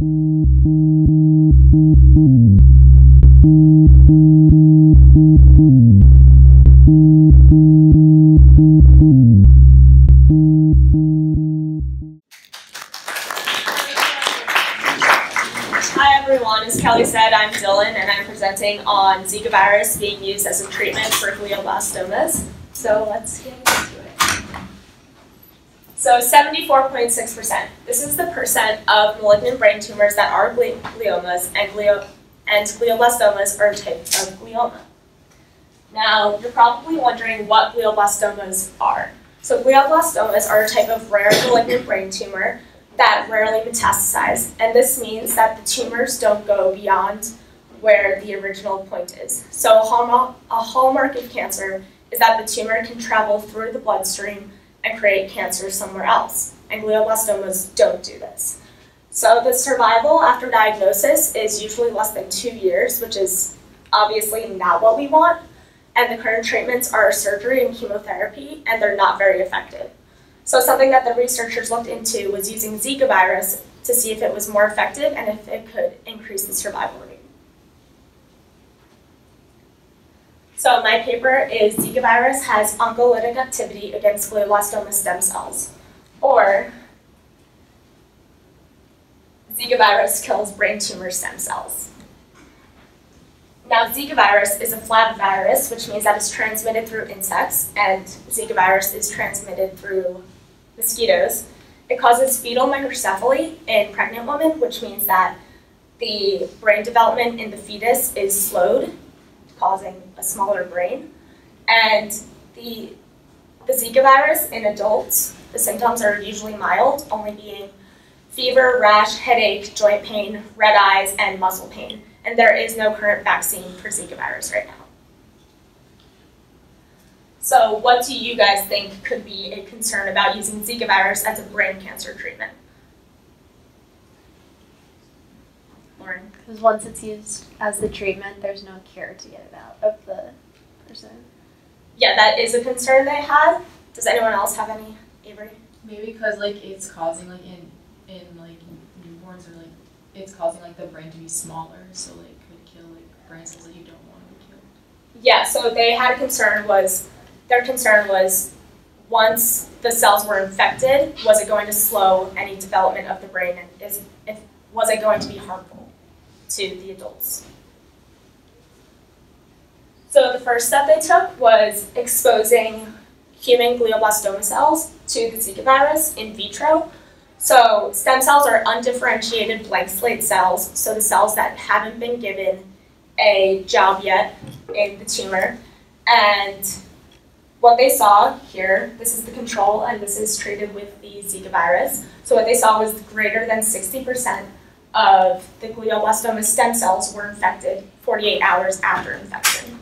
Hi everyone, as Kelly said, I'm Dylan and I'm presenting on Zika virus being used as a treatment for glioblastomas. So let's get. So 74.6%. This is the percent of malignant brain tumors that are gli gliomas and, glio and glioblastomas are a type of glioma. Now, you're probably wondering what glioblastomas are. So glioblastomas are a type of rare malignant brain tumor that rarely metastasize, and this means that the tumors don't go beyond where the original point is. So a hallmark, a hallmark of cancer is that the tumor can travel through the bloodstream and create cancer somewhere else, and glioblastomas don't do this. So the survival after diagnosis is usually less than two years, which is obviously not what we want, and the current treatments are surgery and chemotherapy, and they're not very effective. So something that the researchers looked into was using Zika virus to see if it was more effective and if it could increase the survival rate. So my paper is Zika virus has oncolytic activity against glioblastoma stem cells, or Zika virus kills brain tumor stem cells. Now, Zika virus is a flavivirus, which means that it's transmitted through insects, and Zika virus is transmitted through mosquitoes. It causes fetal microcephaly in pregnant women, which means that the brain development in the fetus is slowed, causing a smaller brain. And the, the Zika virus in adults, the symptoms are usually mild, only being fever, rash, headache, joint pain, red eyes, and muscle pain. And there is no current vaccine for Zika virus right now. So what do you guys think could be a concern about using Zika virus as a brain cancer treatment? Because once it's used as the treatment, there's no cure to get it out of the person. Yeah, that is a concern they had. Does anyone else have any, Avery? Maybe because like it's causing like in in like newborns or like it's causing like the brain to be smaller, so like could kill like brain cells that you don't want to kill. Yeah, so they had a concern was their concern was once the cells were infected, was it going to slow any development of the brain and is if was it going to be harmful to the adults? So the first step they took was exposing human glioblastoma cells to the Zika virus in vitro. So stem cells are undifferentiated blank slate cells, so the cells that haven't been given a job yet in the tumor. And what they saw here, this is the control and this is treated with the Zika virus. So what they saw was greater than 60% of the glioblastoma stem cells were infected 48 hours after infection.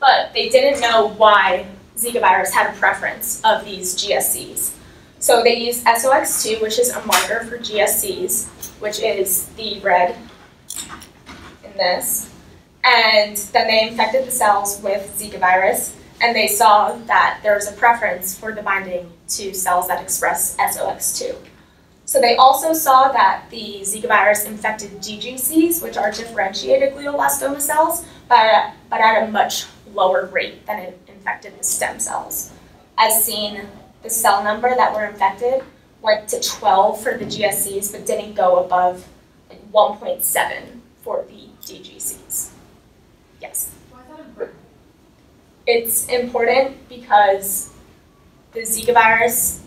But they didn't know why Zika virus had a preference of these GSCs. So they used SOX2, which is a marker for GSCs, which is the red in this. And then they infected the cells with Zika virus, and they saw that there was a preference for the binding to cells that express SOX2. So they also saw that the Zika virus infected DGCs, which are differentiated glioblastoma cells, but, but at a much lower rate than it infected the stem cells. As seen, the cell number that were infected went to 12 for the GSCs, but didn't go above 1.7 for the DGCs. Yes? Why is that important? It's important because the Zika virus,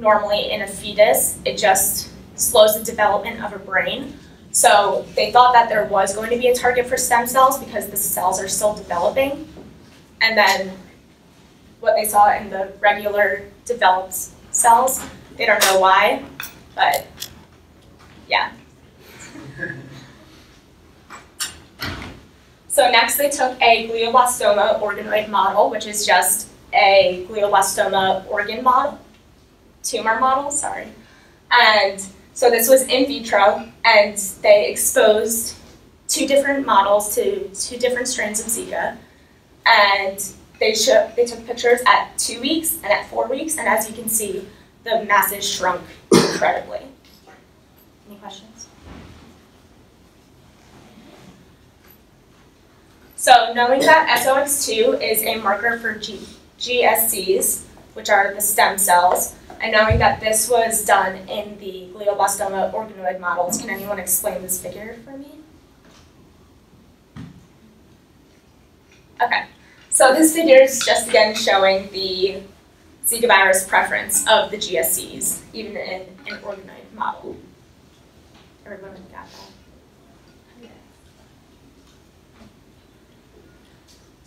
normally in a fetus, it just slows the development of a brain. So they thought that there was going to be a target for stem cells because the cells are still developing. And then what they saw in the regular developed cells, they don't know why, but yeah. So next they took a glioblastoma organoid model, which is just a glioblastoma organ model, tumor model, sorry. And so this was in vitro, and they exposed two different models to two different strains of Zika. And they, show, they took pictures at two weeks and at four weeks, and as you can see, the masses shrunk incredibly. Any questions? So knowing that SOX2 is a marker for G- GSCs, which are the stem cells, and knowing that this was done in the glioblastoma organoid models, can anyone explain this figure for me? Okay, so this figure is just again showing the Zika virus preference of the GSCs, even in an organoid model. Everyone got that?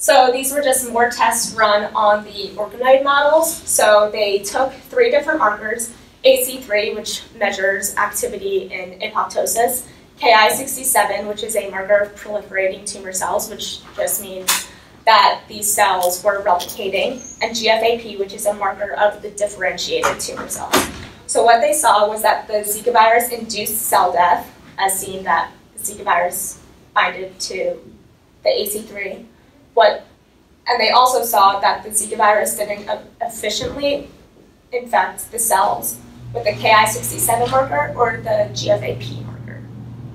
So these were just more tests run on the organoid models. So they took three different markers, AC3, which measures activity in apoptosis, Ki67, which is a marker of proliferating tumor cells, which just means that these cells were replicating, and GFAP, which is a marker of the differentiated tumor cells. So what they saw was that the Zika virus induced cell death, as seen that the Zika virus binded to the AC3. What, and they also saw that the Zika virus didn't efficiently infect the cells with the Ki67 marker or the GFAP marker.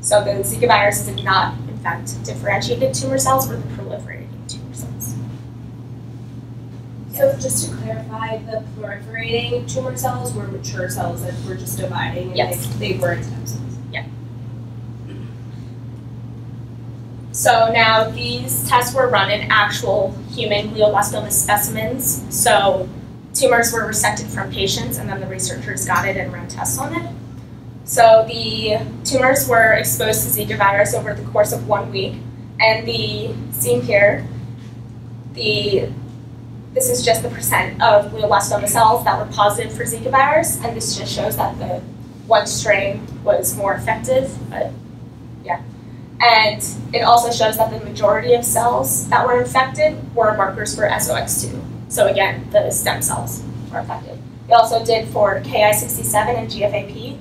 So the Zika virus did not infect differentiated tumor cells or the proliferating tumor cells. So just to clarify, the proliferating tumor cells were mature cells that were just dividing and Yes. they, they weren't stem cells. So now these tests were run in actual human glioblastoma specimens. So tumors were resected from patients and then the researchers got it and ran tests on it. So the tumors were exposed to Zika virus over the course of one week. And the seen here, the this is just the percent of glioblastoma cells that were positive for Zika virus, and this just shows that the one strain was more effective. But and it also shows that the majority of cells that were infected were markers for SOX2. So again, the stem cells were affected. They also did for Ki67 and GFAP,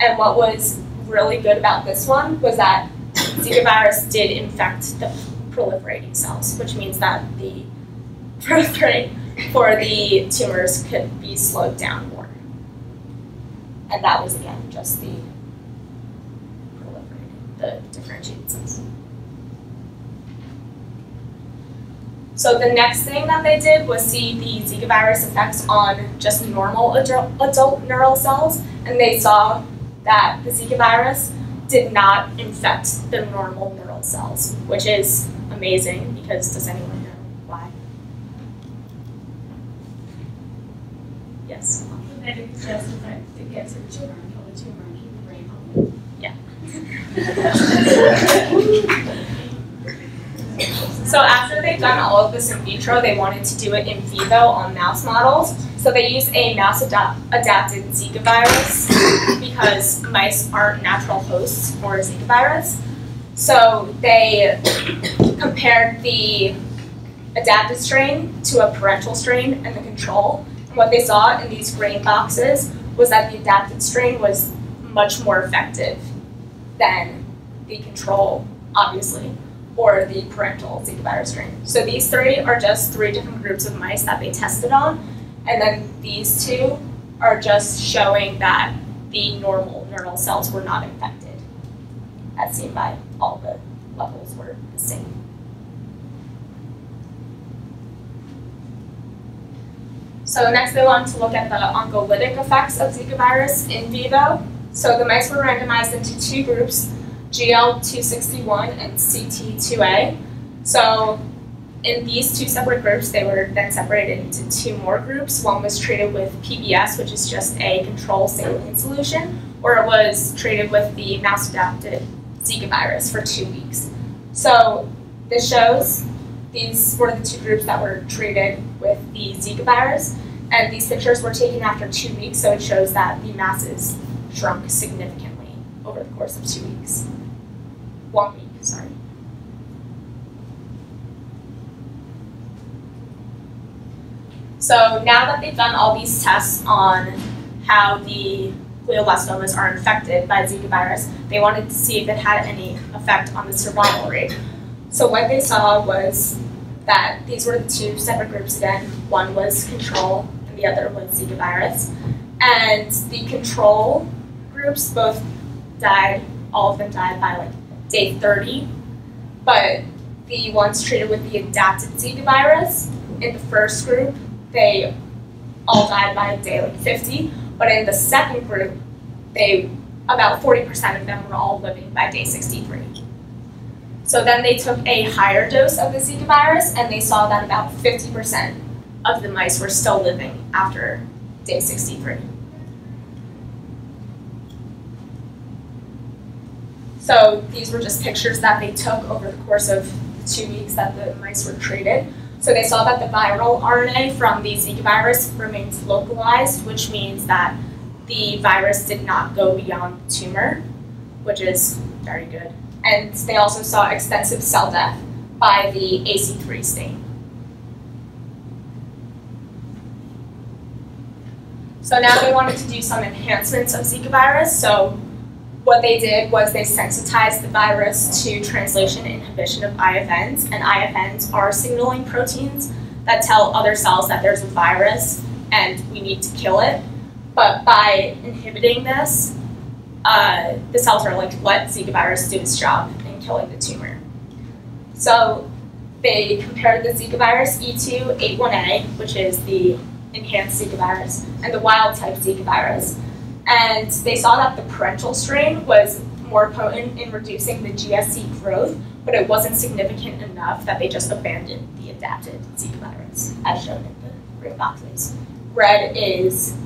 and what was really good about this one was that Zika virus did infect the proliferating cells, which means that the growth rate for the tumors could be slowed down more. And that was again just the differentiated cells. So the next thing that they did was see the Zika virus effects on just normal adult, neural cells, and they saw that the Zika virus did not infect the normal neural cells, which is amazing because does anyone know why? Yes. That the cancer tumor and kill the tumor and keep the brain healthy. So after they've done all of this in vitro, they wanted to do it in vivo on mouse models. So they used a mouse adap- adapted Zika virus because mice aren't natural hosts for Zika virus. So they compared the adapted strain to a parental strain and the control. And what they saw in these green boxes was that the adapted strain was much more effective than the control, obviously or the parental Zika virus strain. So these three are just three different groups of mice that they tested on, and then these two are just showing that the normal neural cells were not infected, as seen by all the levels were the same. So next they wanted to look at the oncolytic effects of Zika virus in vivo. So the mice were randomized into two groups, GL261 and CT2A. So in these two separate groups, they were then separated into two more groups. One was treated with PBS, which is just a control saline solution, or it was treated with the mouse-adapted Zika virus for two weeks. So this shows these were the two groups that were treated with the Zika virus, and these pictures were taken after two weeks, so it shows that the masses shrunk significantly over the course of two weeks. One week, sorry. So now that they've done all these tests on how the glioblastomas are infected by Zika virus, they wanted to see if it had any effect on the survival rate. So what they saw was that these were the two separate groups again. One was control and the other was Zika virus. and the control groups both died. All of them died by like day 30, but the ones treated with the adapted Zika virus in the first group, they all died by day like 50, but in the second group, they about 40% of them were all living by day 63. So then they took a higher dose of the Zika virus and they saw that about 50% of the mice were still living after day 63. So these were just pictures that they took over the course of two weeks that the mice were treated. So they saw that the viral RNA from the Zika virus remains localized, which means that the virus did not go beyond the tumor, which is very good. And they also saw extensive cell death by the AC3 stain. So now they wanted to do some enhancements of Zika virus. So what they did was they sensitized the virus to translation inhibition of IFNs, and IFNs are signaling proteins that tell other cells that there's a virus and we need to kill it. But by inhibiting this, uh, the cells are like, let Zika virus do its job in killing the tumor. So they compared the Zika virus E281A, which is the enhanced Zika virus, and the wild type Zika virus. And they saw that the parental strain was more potent in reducing the GSC growth, but it wasn't significant enough that they just abandoned the adapted virus, as shown in the green boxes. Red is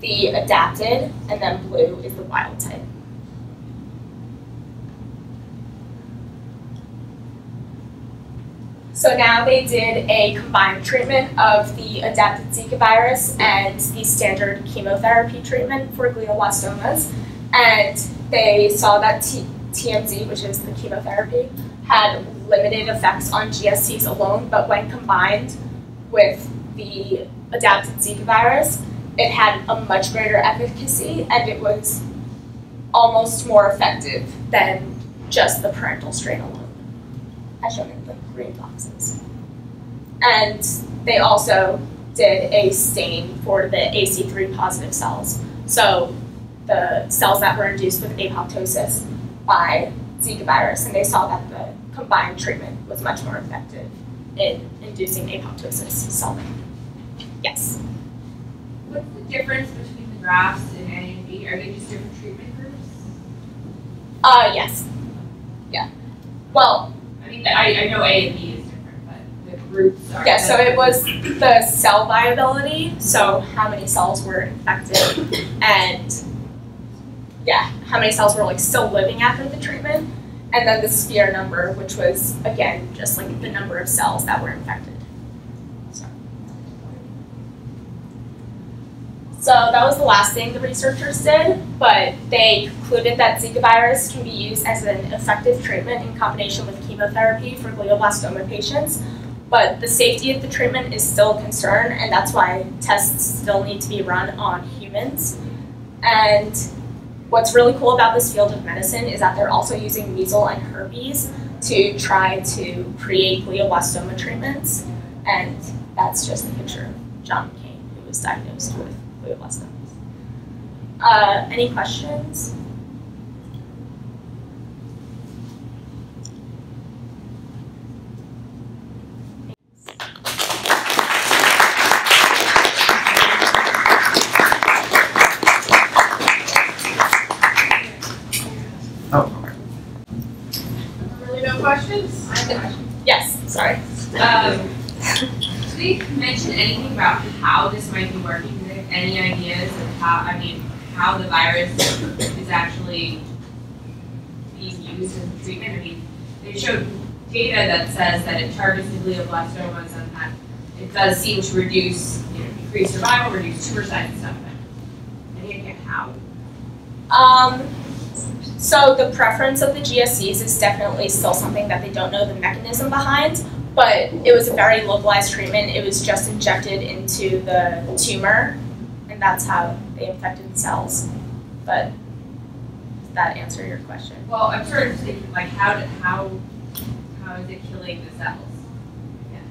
the adapted, and then blue is the wild type. So now they did a combined treatment of the adapted Zika virus and the standard chemotherapy treatment for glioblastomas. And they saw that T- TMZ, which is the chemotherapy, had limited effects on GSCs alone, but when combined with the adapted Zika virus, it had a much greater efficacy and it was almost more effective than just the parental strain alone, as shown in the green boxes. And they also did a stain for the AC3 positive cells. So the cells that were induced with apoptosis by Zika virus, and they saw that the combined treatment was much more effective in inducing apoptosis cell Yes. What's the difference between the graphs in A and B? Are they just different treatment groups? Uh, yes. Yeah. Well, I mean, I, I know A and B is different, but the groups are. yeah, so it was the cell viability, so how many cells were infected, and yeah, how many cells were like still living after the treatment, and then the sphere number, which was again just like the number of cells that were infected. So, so that was the last thing the researchers did, but they concluded that Zika virus can be used as an effective treatment in combination with chemotherapy for glioblastoma patients. But the safety of the treatment is still a concern, and that's why tests still need to be run on humans. And what's really cool about this field of medicine is that they're also using measles and herpes to try to create glioblastoma treatments. And that's just a picture of John McCain, who was diagnosed with Uh, any questions? Oh, okay. Really no questions? Yes, sorry. Um, did they mention anything about how this might be working? Do they have any ideas of how, I mean, how the virus is actually being used a treatment? I mean, they showed data that says that it targets the glioblastomas and that it does seem to reduce, you know, increase survival, reduce tumor size and stuff, any idea how? Um, so the preference of the GSCs is definitely still something that they don't know the mechanism behind, but it was a very localized treatment. It was just injected into the tumor, and that's how they infected the cells. But does that answer your question? Well, I'm sort of thinking, like, how, did- how, how is it killing the cells? Yes.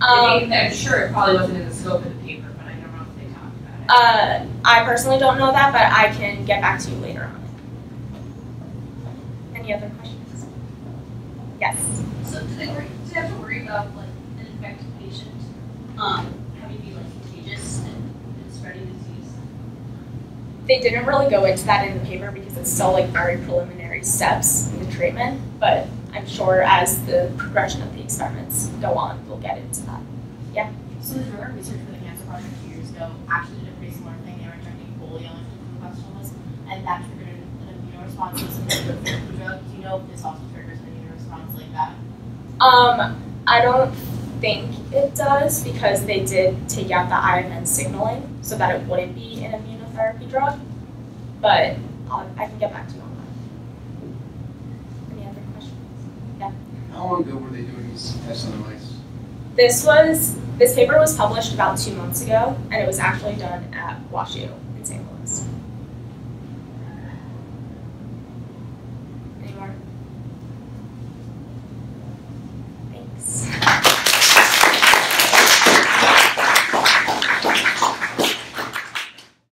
I Um, mean, I'm sure it probably wasn't in the scope of the paper, but I don't know if they talked about Uh, I personally don't know that, but I can get back to you later on. Any other questions? Yes. So do they worry, do they have to worry about like an infected patient, um, having be like contagious and, and spreading disease? They didn't really go into that in the paper because it's still like very preliminary steps in the treatment, but I'm sure as the progression of the experiments go on, we'll get into that. Yeah? So the drug research for the cancer project two years ago actually did a pretty similar thing. They were injecting polio into glioblastoma, and that triggered an immune response of the drug. Do you know if this also triggers an immune response like that? Um, I don't think it does because they did take out the IMN signaling so that it wouldn't be an immunotherapy drug. But I'll, I can get back to you on that. Any other questions? Yeah. How long ago were they doing these tests on the mice? This was this paper was published about two months ago, and it was actually done at WashU.